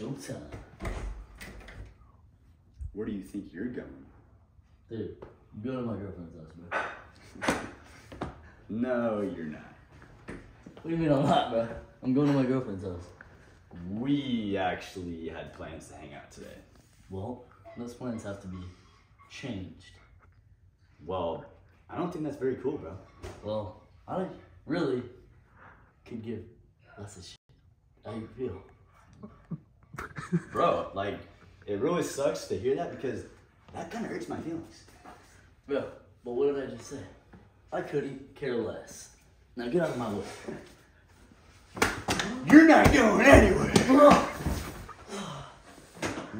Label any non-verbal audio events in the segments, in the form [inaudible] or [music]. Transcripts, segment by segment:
Showtime. Where do you think you're going? Dude, Going to my girlfriend's house, bro. No, you're not. What do you mean I'm not, bro? I'm going to my girlfriend's house. We actually had plans to hang out today. Well, those plans have to be changed. Well, I don't think that's very cool, bro. Well, I really could give less a shit how you feel. [laughs] Bro, like, it really sucks to hear that because that kind of hurts my feelings. Bro, but what did I just say? I couldn't care less. Now get out of my way. You're not going anywhere.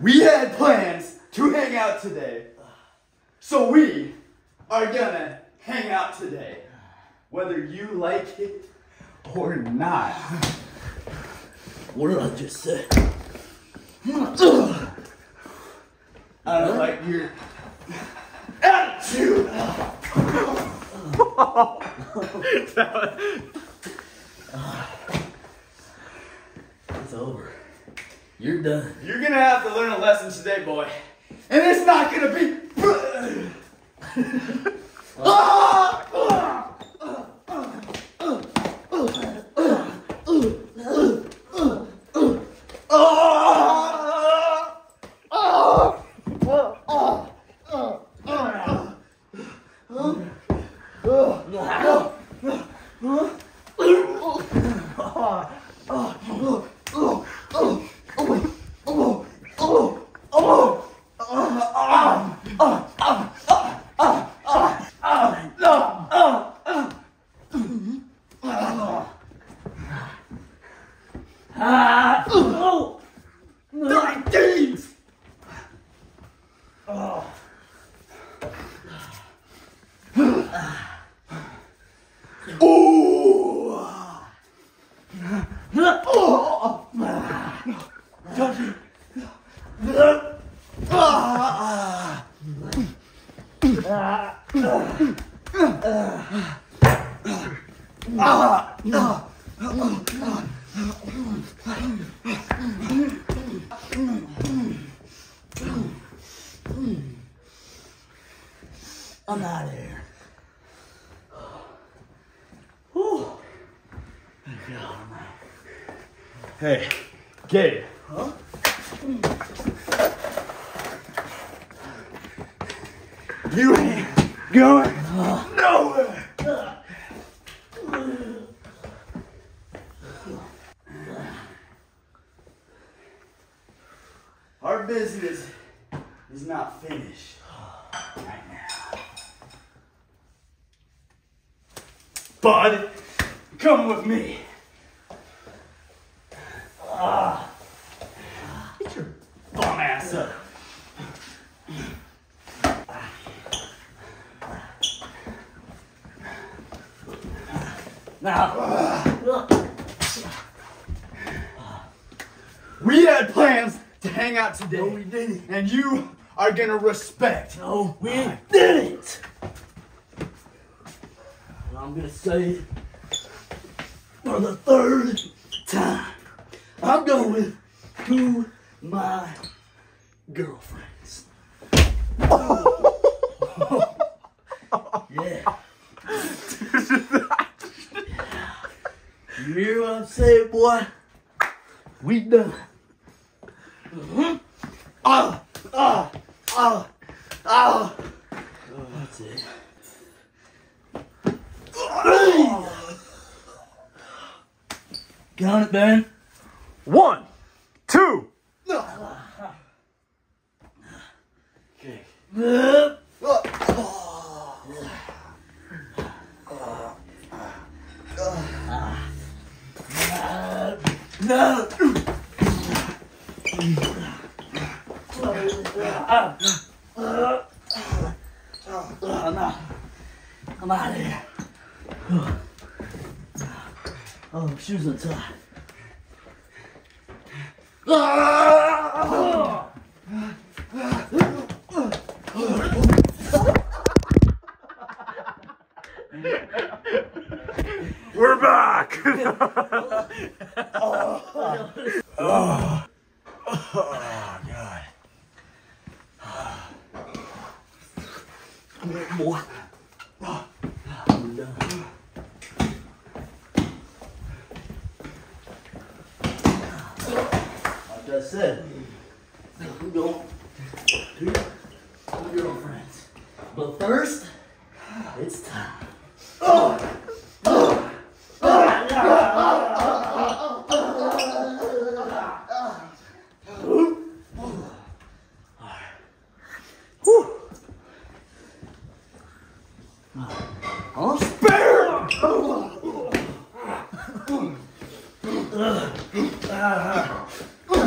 We had plans to hang out today. So we are gonna hang out today. Whether you like it or not. What did I just say? I don't like your attitude. It's over. You're done. You're gonna have to learn a lesson today, boy. And it's not gonna be. Thirteens! Ooh! I'm out of here. Whew. Hey, Gabe. Huh? You ain't going nowhere. Come with me. Ah. Get your bum ass up. Now, We had plans to hang out today. No, we didn't. And you are gonna respect. no, we didn't. I'm gonna say it for the third time. I'm going to my girlfriends. [laughs] yeah. You hear what I'm saying, boy? We done. Ah, ah, ah, ah. That's it. Count it, Ben. One, two. Okay. No. I'm out. I'm out of here. Oh, shoes untied. We're back. Oh, God. Come here, boy. I'm done. Like I said, we're going to my girlfriends. But first, it's time. Huh? Spear! Feed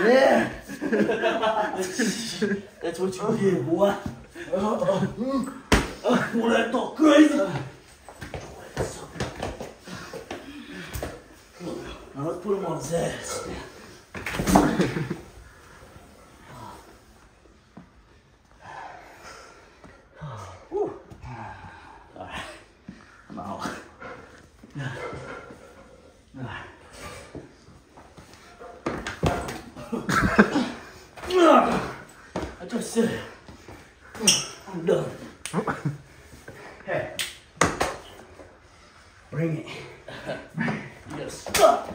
yeah. [laughs] That's what you did, boy. Uh, want that talk crazy? Now let's put him on his ass. Whew. Alright, I'm out. I just said, I'm done. Hey. Bring it. You gotta stop.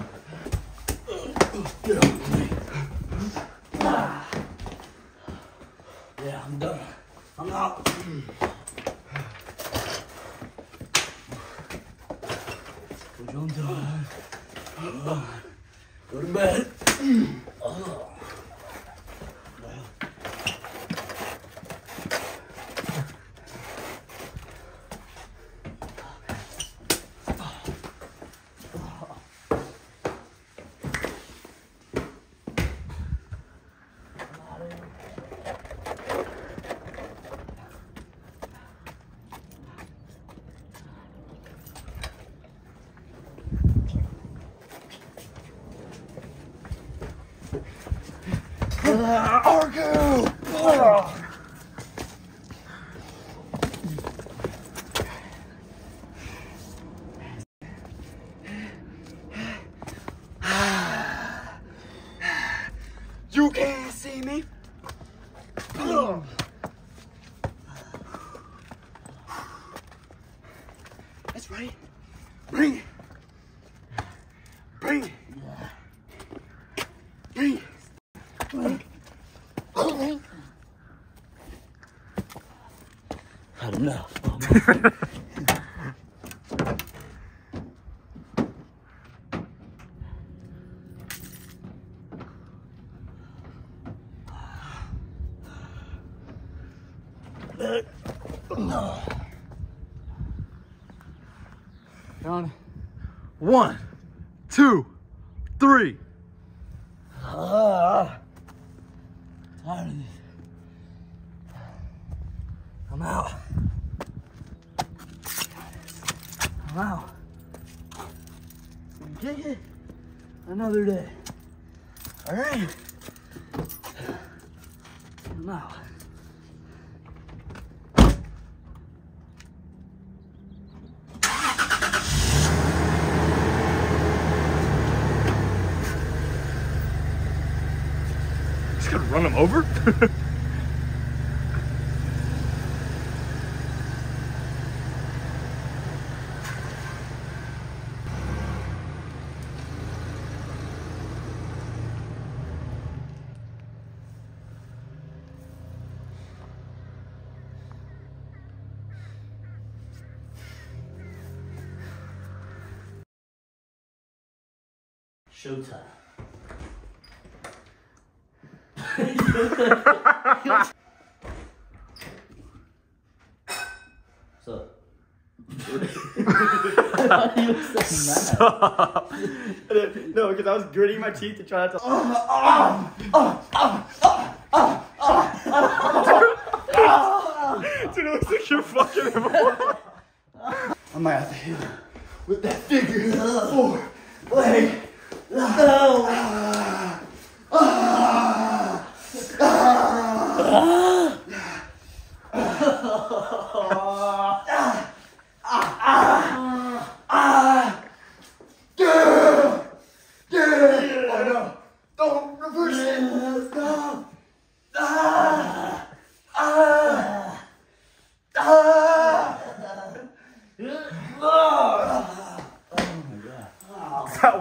Get off me. Ah. Yeah, I'm done. I'm out. Put you on time. Uh, Go to bed. Oh. Argo! You can't see me. That's right. Bring it. Bring it. Bring it. Had enough. Down. One, two, three. Ah, tired of this. I'm out. Out. Take it another day. All right. I'm. Just gonna run him over? [laughs] Showtime. so. Stop. no, because I was gritting my teeth to try not to. Oh, oh, oh, oh, oh, oh, Dude, it looks like you're fucking I might have to hit him with that figure four leg.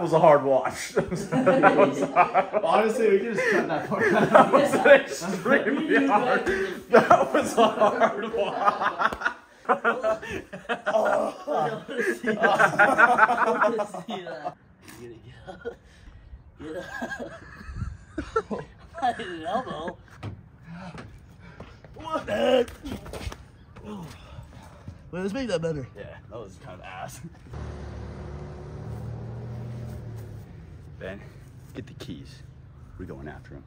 Was a hard watch. [laughs] Honestly, we can just cut that part out. [laughs] Extremely [laughs] hard. That was a hard watch. I want to see that. I want to see that. Get it, get up. Get up. I hit an elbow. What the heck? Wait, let's make that better. Yeah, that was kind of ass. Ben, get the keys. We're going after him.